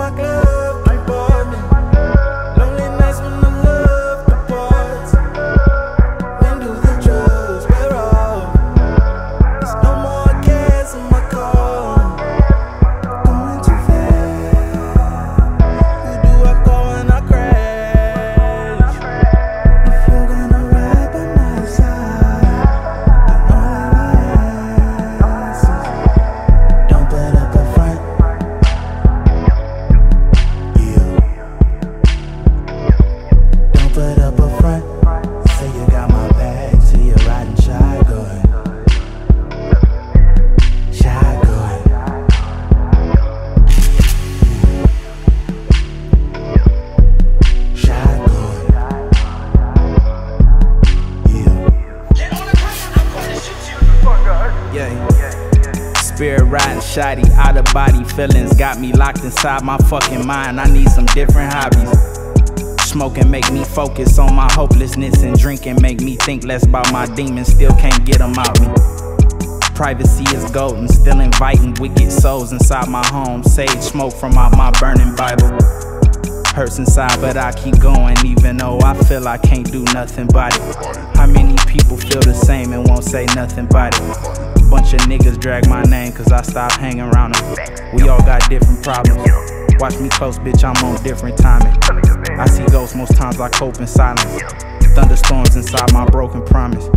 my glove. Shoddy, out of body feelings got me locked inside my fucking mind. I need some different hobbies. Smoking make me focus on my hopelessness, and drinking make me think less about my demons. Still can't get them out me. Privacy is golden, still inviting wicked souls inside my home. Sage smoke from out my burning Bible. Hurts inside, but I keep going, even though I feel I can't do nothing about it. How many people feel the same and won't say nothing about it? Bunch of niggas drag my name cause I stopped hanging around them. We all got different problems. Watch me close, bitch, I'm on different timing. I see ghosts most times I cope in silence. Thunderstorms inside my broken promise.